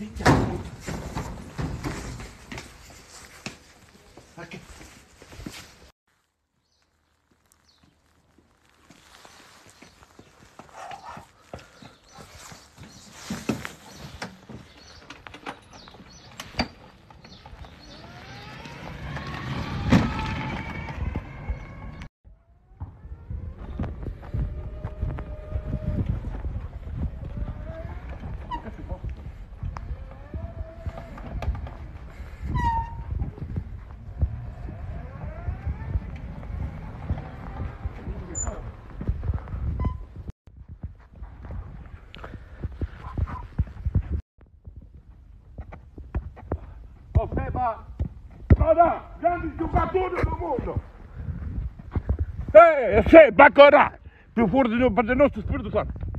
Vediamo. Perché? Observa para grandes jogadores do mundo. Esse é bacana. Por favor, para o nosso Espírito Santo.